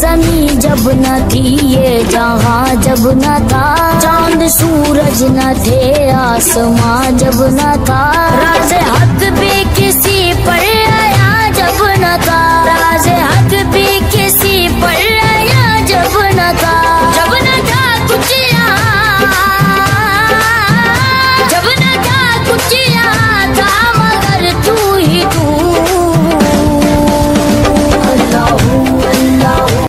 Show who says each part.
Speaker 1: जमी जब न थी ये जहाँ, जब न था। चाँद सूरज न थे, आसमां जब न था। राज हक भी किसी पर आया जब न था। राज